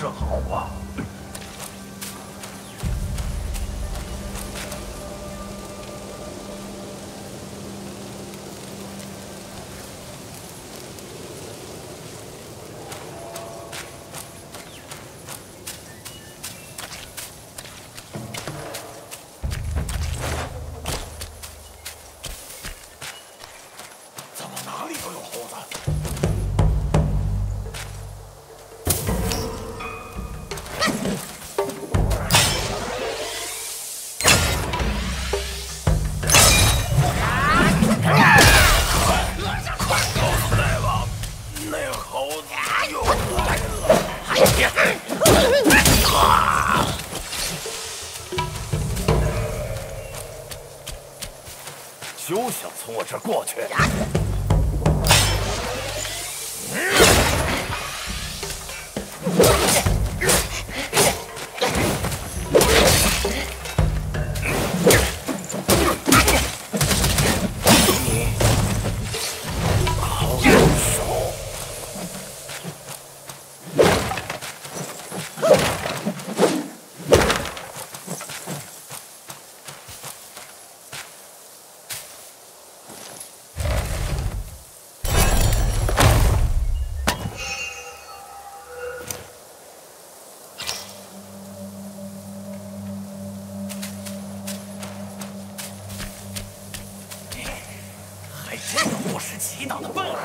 这好啊。祈祷的伴侣